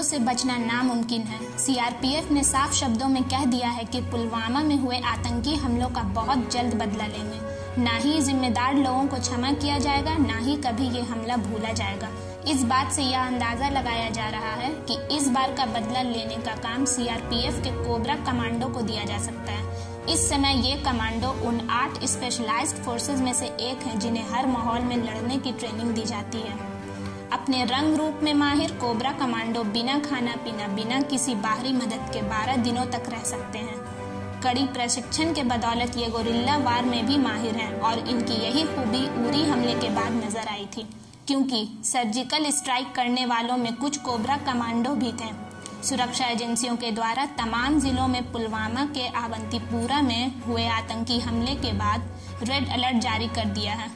से बचना नामुमकिन है। सीआरपीएफ ने साफ़ शब्दों में कह दिया है कि पुलवामा में हुए आतंकी हमलों का बहुत जल्द बदला लेंगे। ना ही जिम्मेदार लोगों को क्षमा किया जाएगा, ना ही कभी ये हमला भूला जाएगा। इस बात से यह अंदाज़ा लगाया जा रहा है कि इस बार का बदला लेने का काम सीआरपीएफ के कोबरा कमांडो को दिया जा सकता है। इस समय ये कमांडो उन आठ स्पेशलाइज्ड फोर्सेज में से एक हैं जिन्हें हर माहौल में लड़ने की ट्रेनिंग दी जाती है। अपने रंग रूप में माहिर कोबरा कमांडो बिना खाना पीना, बिना किसी बाहरी मदद के 12 दिनों तक रह सकते हैं। कड़ी प्रशिक्षण के बदौलत ये गोरिल्ला वार में भी माहिर हैं और इनकी यही खूबी उरी हमले के बाद नज़र आई थी, क्योंकि सर्जिकल स्ट्राइक करने वालों में कुछ कोबरा कमांडो भी थे। सुरक्षा एजेंसियों के द्वारा तमाम जिलों में पुलवामा के आवंतीपुरा में हुए आतंकी हमले के बाद रेड अलर्ट जारी कर दिया है।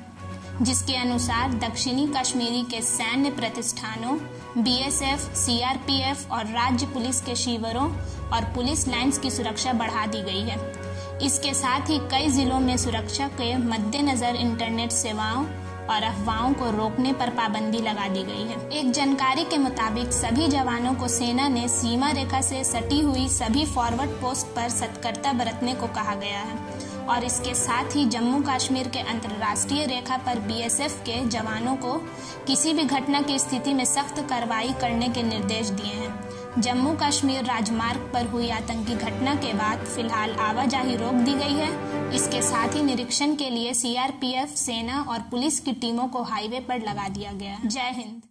जिसके अनुसार दक्षिणी कश्मीरी के सैन्य प्रतिष्ठानों बीएसएफ, सीआरपीएफ और राज्य पुलिस के शिविरों और पुलिस लाइंस की सुरक्षा बढ़ा दी गई है। इसके साथ ही कई जिलों में सुरक्षा के मद्देनजर इंटरनेट सेवाओं और अफवाहों को रोकने पर पाबंदी लगा दी गई है। एक जानकारी के मुताबिक सभी जवानों को सेना ने सीमा रेखा से सटी हुई सभी फॉरवर्ड पोस्ट पर सतर्कता बरतने को कहा गया है। और इसके साथ ही जम्मू कश्मीर के अंतर्राष्ट्रीय रेखा पर बीएसएफ के जवानों को किसी भी घटना की स्थिति में सख्त कार्रवाई करने के निर्देश दिए हैं। जम्मू कश्मीर राजमार्ग पर हुई आतंकी घटना के बाद फ़िलहाल आवाजाही रोक दी गई है। इसके साथ ही निरीक्षण के लिए सीआरपीएफ सेना और पुलिस की टीमों को हाईवे पर लगा दिया गया। जय हिंद।